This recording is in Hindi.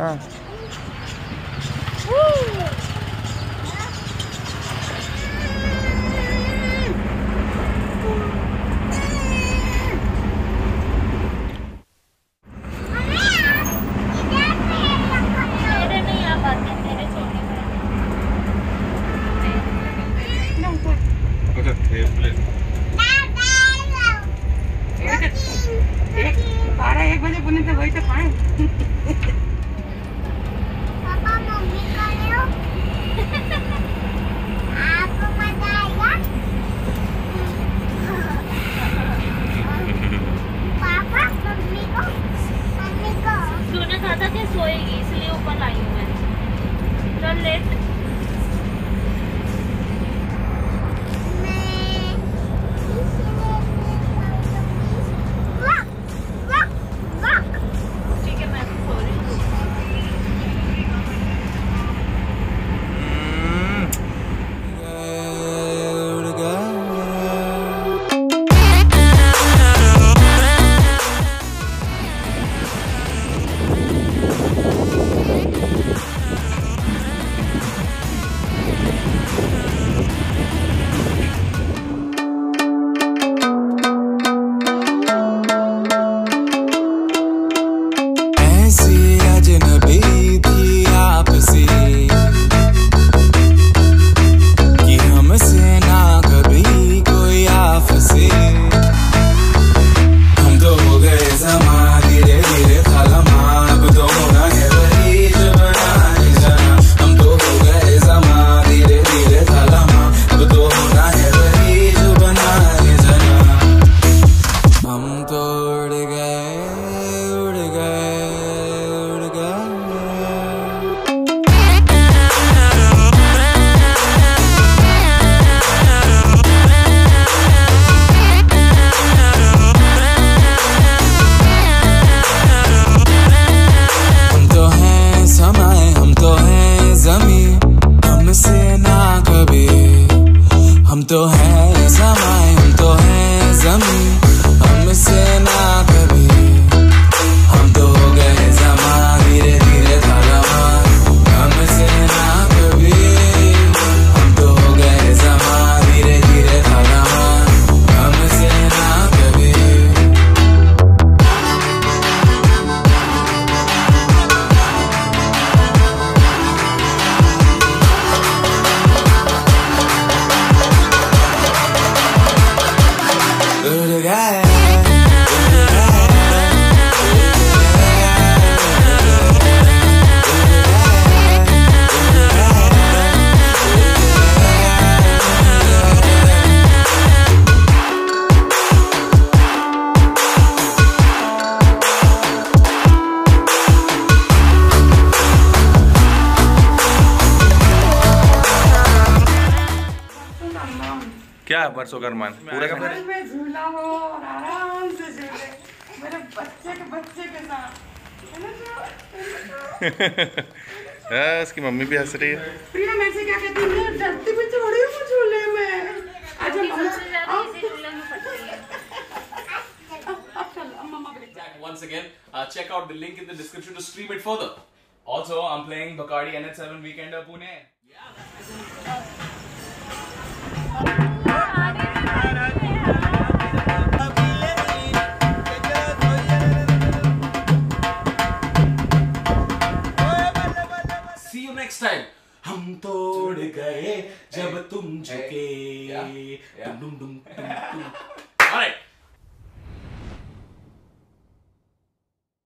हाँ। अच्छा बारह एक बजे बुने थे वही तो खाए पापा मम्मी का लो आपको मज़ा आएगा पापा मम्मी को मम्मी को तूने सोएगी इसलिए ऊपर लाई हूँ मैं चल लेट हम तो उड़ गए उड़ गए। उड़ गए हम तो हैं हम तो हैं जमी हमसे ना कभी। हम तो हैं क्या है परसों का मान पूरा का पूरा में झूला हो और आराम से झूले। मेरे बच्चे के बच्चे के साथ। है इसकी मम्मी भी हंस रही है। प्रिया मेरे से क्या कहती है? डरती भी थोड़ी हूँ झूले में। में break Once again, uh, check out the link in the description to stream it further. Also, I'm playing Bacardi NH7 Weekender Pune. Next time. हम तोड़ गए जब तुम झुके